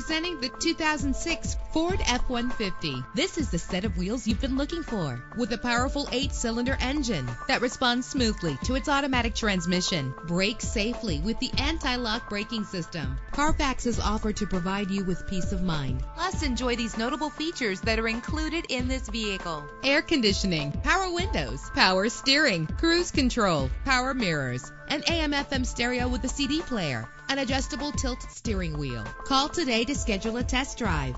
Presenting the 2006 Ford F-150. This is the set of wheels you've been looking for with a powerful eight-cylinder engine that responds smoothly to its automatic transmission. Brake safely with the anti-lock braking system. Carfax is offered to provide you with peace of mind. Plus, enjoy these notable features that are included in this vehicle. Air conditioning, power windows, power steering, cruise control, power mirrors, an AM FM stereo with a CD player, an adjustable tilt steering wheel. Call today to schedule a test drive.